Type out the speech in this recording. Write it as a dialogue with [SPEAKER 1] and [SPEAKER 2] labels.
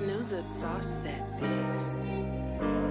[SPEAKER 1] Snoozer sauce that bitch.